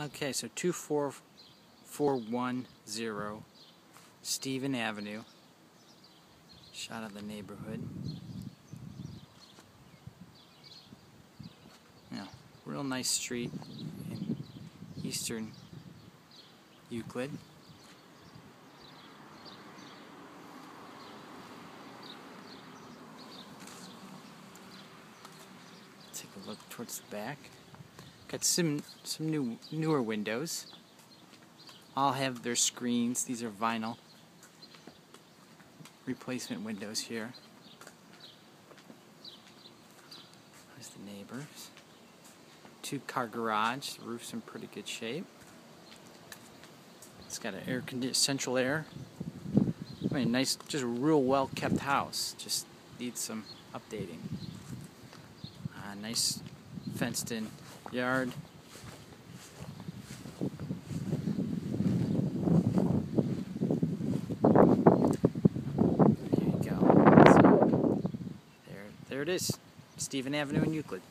Okay, so 24410 Stephen Avenue. Shot of the neighborhood. Yeah, real nice street in eastern Euclid. Take a look towards the back. Got some some new newer windows. All have their screens. These are vinyl replacement windows here. There's the neighbors. Two car garage. The roof's in pretty good shape. It's got an air central air. I mean, nice, just a real well kept house. Just needs some updating. Uh, nice fenced in yard. There you go. So, there, there it is. Stephen Avenue in Euclid.